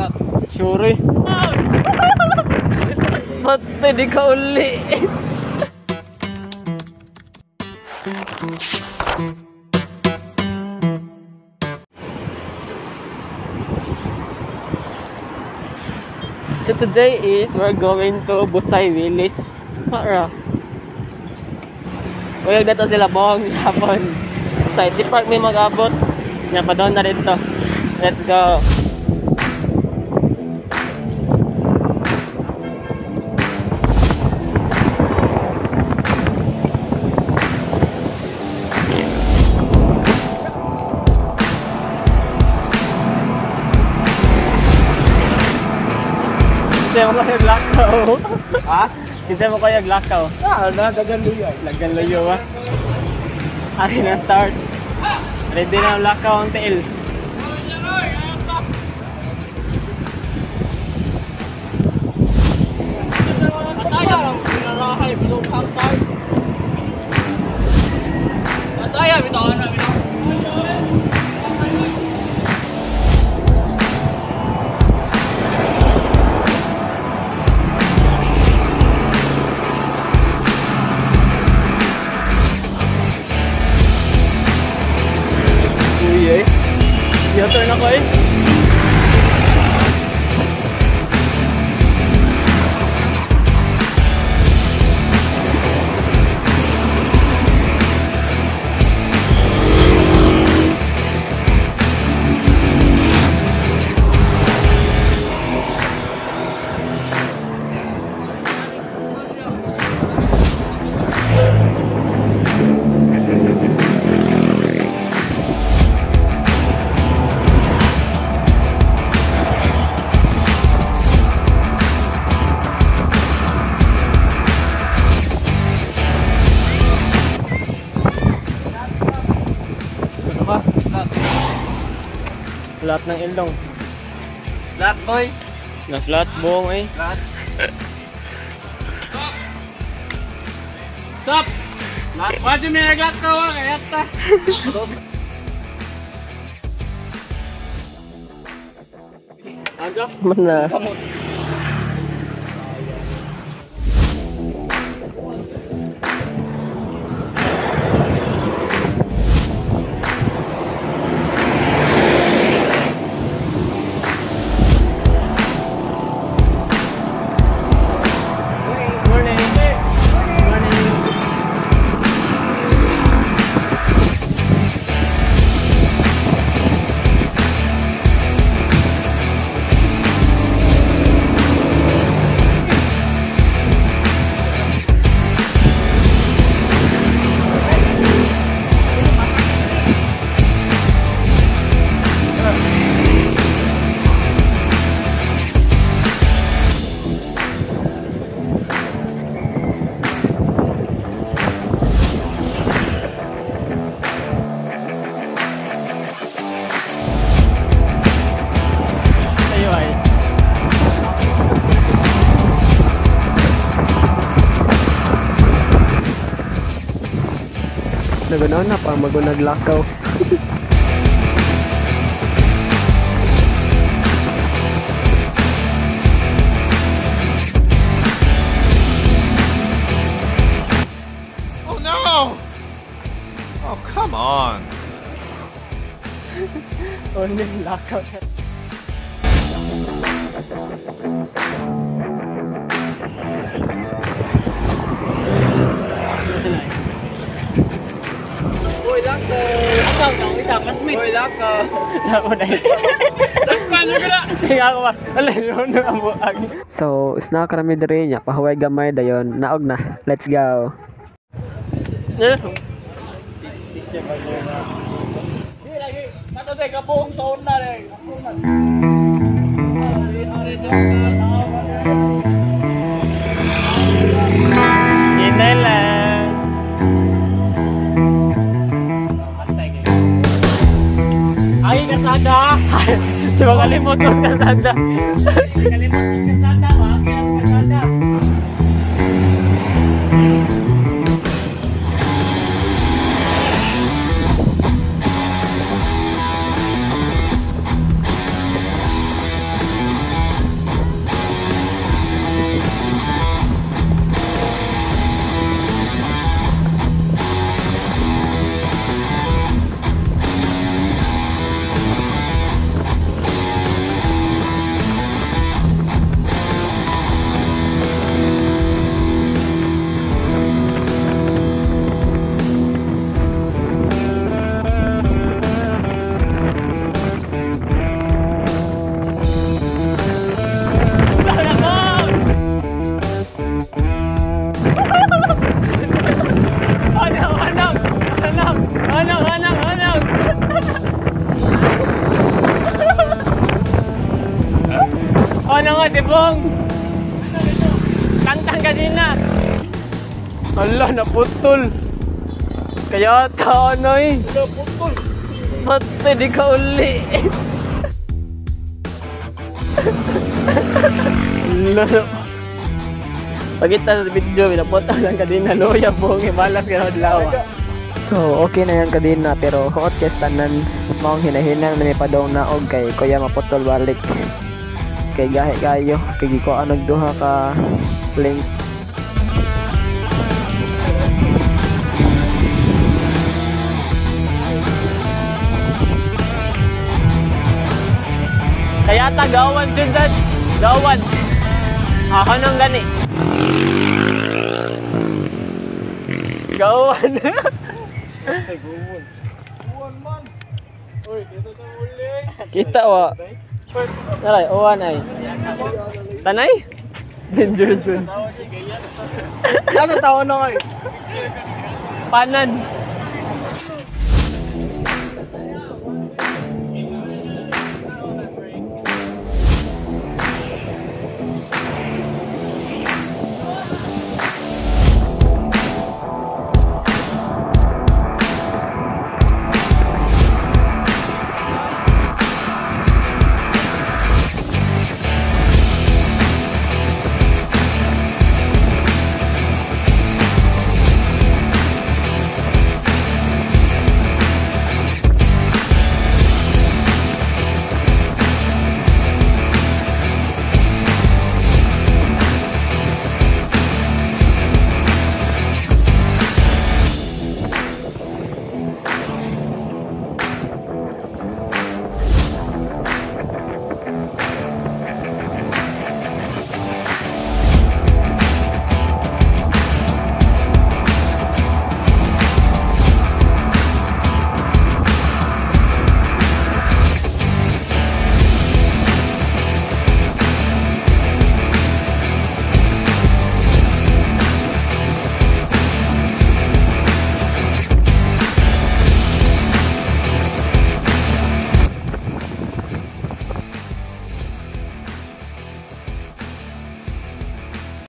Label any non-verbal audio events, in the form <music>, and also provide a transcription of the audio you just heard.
Lat. <laughs> Sure. Ba't hindi ka uli? So today is we're going to Busay Willis. Para. Uyag na sila buong hapon. Sa may mag-abot. Yan pa doon na rin to. Let's go. Kasi mo kayo glakaw. Ha? Kasi mo kayo glakaw. Ah, nadagan luyo. Lagan layo ba? Ari na start. Ready na ang lakaw ang tail. Lahat ng ilong. Lat boy. Nas lahat buong eh. Lat. Sup? Lat. Wajib may naglat ka wa kaya ta. Ano? Mana? Morning. Naganaw na pa magunaglakaw. <laughs> Oh no! Oh, come on. Only lakaw na. Asaw na isa kasmit. Uy, lako. Ako na yun. Sakpan mo na. Kaya ako ba? Wala yun ang buag. So, snack kami diri niya. Pahuway gamay dayon. Naog na. Let's go. Di lagi. Kato tay kabuong sa una rin. Hinay lang. Ay, kasada! Si mga limot nga si Bong. Tantang ka din na. Ala, naputol. Kaya ta, ano eh. Naputol. Pati di ka uli. Ala, Pagkita sa video, pinaputol lang ka din na loya Bong. Imalas ka na lawa. So, okay na yan kadina pero hot kay tanan maong hinahinang na may padong na og kay kuya maputol balik. Kay gahi kayo, kay ko anong duha ka link. Kaya ta gawan jud dad. Gawan. Ako nang gani. Gawan. Kita wa. Taray, uwan ay. Tanay? Danger zone. Nasa tao na kayo. Panan.